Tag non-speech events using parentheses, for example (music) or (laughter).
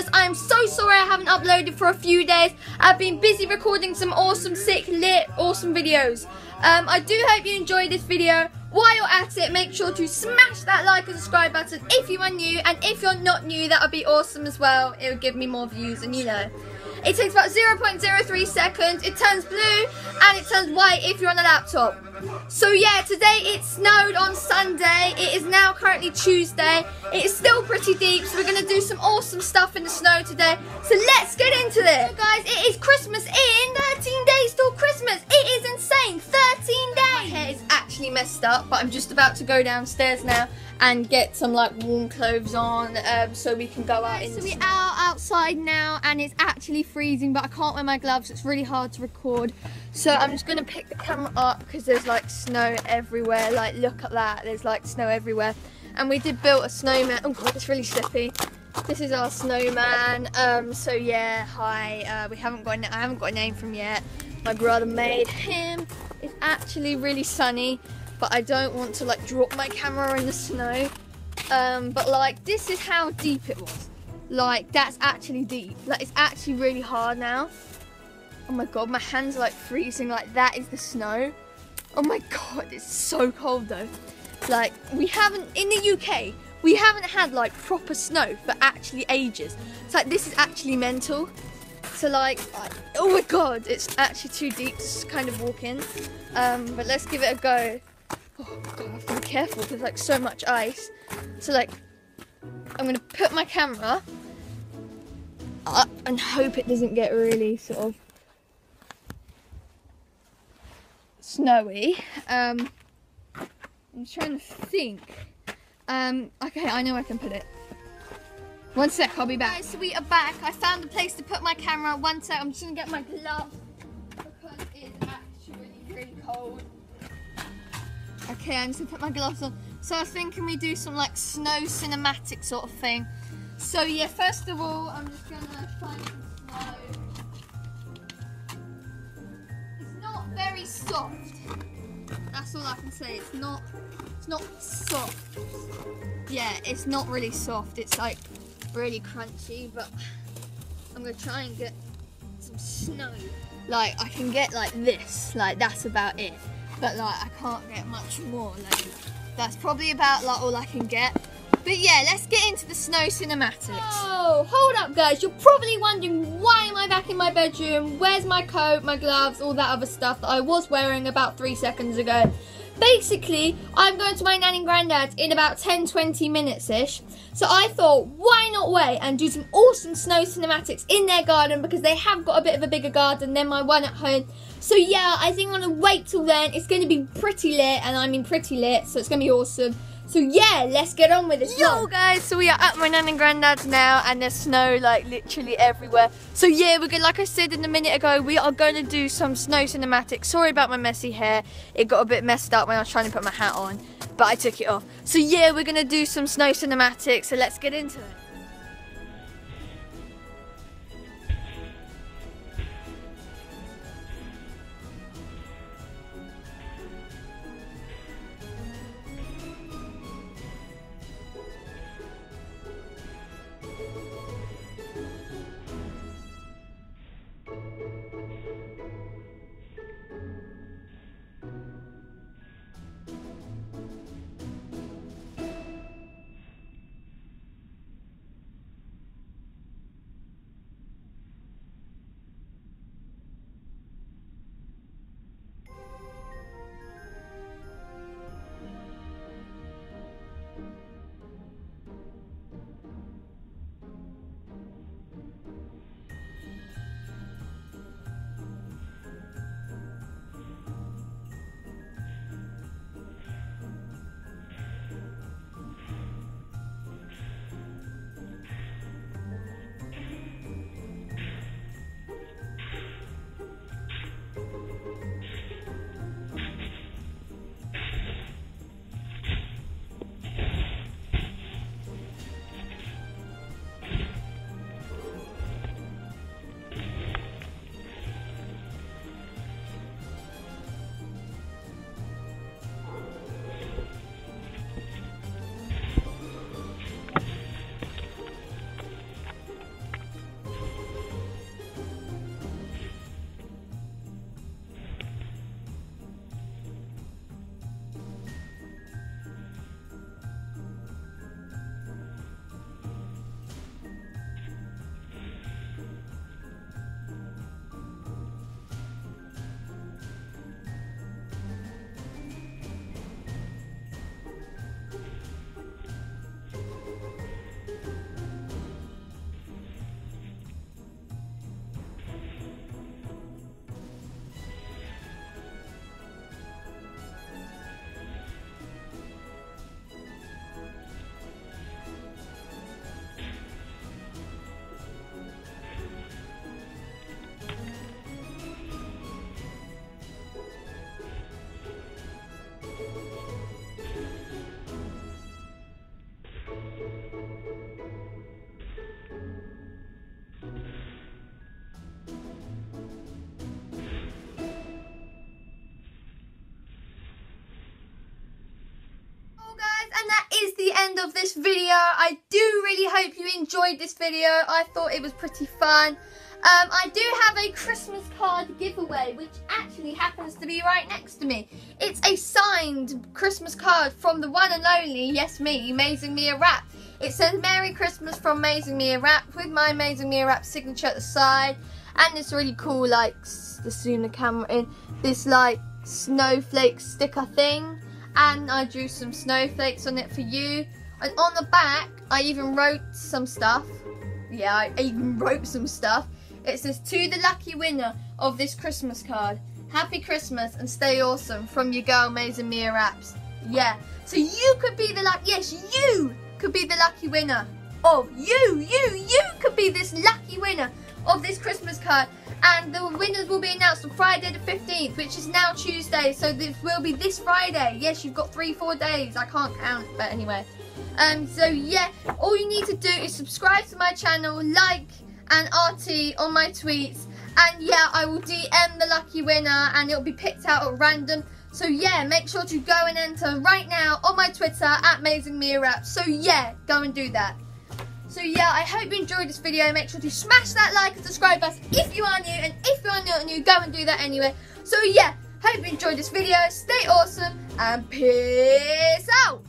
Christmas. I am so sorry I haven't uploaded for a few days. I've been busy recording some awesome, sick, lit, awesome videos. Um, I do hope you enjoyed this video. While you're at it, make sure to smash that like and subscribe button if you are new. And if you're not new, that would be awesome as well. It would give me more views and you know. It takes about 0.03 seconds. It turns blue and it turns white if you're on a laptop. So yeah, today it snowed on Sunday. It is now currently Tuesday. It is still pretty deep, so we're going to do some awesome stuff in the snow today. So let's get into it. So guys, it is Christmas in 13 days till Christmas. It is insane. 13 days. Actually messed up, but I'm just about to go downstairs now and get some like warm clothes on um, so we can go out in so we're out outside now and it's actually freezing but I can't wear my gloves. It's really hard to record. So I'm just gonna pick the camera up because there's like snow everywhere. Like look at that. There's like snow everywhere. And we did build a snowman. Oh god it's really slippy. This is our snowman. Um, so yeah hi. Uh, we haven't got I haven't got a name from yet. My brother made him it's actually really sunny but I don't want to like drop my camera in the snow. Um, but like this is how deep it was. Like that's actually deep. Like it's actually really hard now. Oh my god, my hands are like freezing. Like that is the snow. Oh my god, it's so cold though. Like we haven't in the UK, we haven't had like proper snow for actually ages. It's like this is actually mental. So like, oh my god, it's actually too deep to kind of walk in. Um, but let's give it a go. Oh god, I have to be careful. There's like so much ice. So like, I'm gonna put my camera up and hope it doesn't get really sort of snowy. Um, I'm trying to think. Um, okay, I know I can put it. One sec, I'll be back. Guys, so we are back. I found a place to put my camera. One sec, I'm just gonna get my gloves because it's actually really cold. Okay, I'm just gonna put my gloves on. So I think thinking we do some like snow cinematic sort of thing. So yeah, first of all, I'm just gonna find some snow. It's not very soft. That's all I can say. It's not. It's not soft. Yeah, it's not really soft. It's like really crunchy, but I'm gonna try and get some snow. Like I can get like this. Like that's about it but like I can't get much more. Like that's probably about like all I can get. But yeah, let's get into the snow cinematics. Oh, hold up guys. You're probably wondering why am I back in my bedroom? Where's my coat, my gloves, all that other stuff that I was wearing about three seconds ago. Basically, I'm going to my nanny and granddad's in about 10-20 minutes-ish. So I thought, why not wait and do some awesome snow cinematics in their garden because they have got a bit of a bigger garden than my one at home. So yeah, I think I'm going to wait till then. It's going to be pretty lit, and I mean pretty lit, so it's going to be awesome. So yeah, let's get on with this. Yo guys, so we are at my nan and granddad's now and there's snow like literally everywhere. So yeah, we're good. Like I said in a minute ago, we are going to do some snow cinematics. Sorry about my messy hair. It got a bit messed up when I was trying to put my hat on, but I took it off. So yeah, we're going to do some snow cinematics. So let's get into it. Is the end of this video. I do really hope you enjoyed this video. I thought it was pretty fun. Um, I do have a Christmas card giveaway, which actually happens to be right next to me. It's a signed Christmas card from the one and only, yes me, Amazing Mia Rap. It says Merry Christmas from Amazing Mia Rap with my Amazing Mia Rap signature at the side. And this really cool, like, the zoom the camera in, this like snowflake sticker thing. And I drew some snowflakes on it for you. And on the back, I even wrote some stuff. Yeah, I even (laughs) wrote some stuff. It says, to the lucky winner of this Christmas card, Happy Christmas and stay awesome from your girl Amazing Mia Raps. Yeah, so you could be the lucky, yes, you could be the lucky winner Oh, you, you, you could be this lucky winner of this Christmas card. And the winners will be announced on Friday the 15th, which is now Tuesday. So this will be this Friday. Yes, you've got three, four days. I can't count, but anyway. Um, so yeah, all you need to do is subscribe to my channel, like, and RT on my tweets. And yeah, I will DM the lucky winner and it'll be picked out at random. So yeah, make sure to go and enter right now on my Twitter at Amazing Mia Rap. So yeah, go and do that. So yeah, I hope you enjoyed this video. Make sure to smash that like and subscribe button if you are new. And if you are not new, go and do that anyway. So yeah, hope you enjoyed this video. Stay awesome and peace out.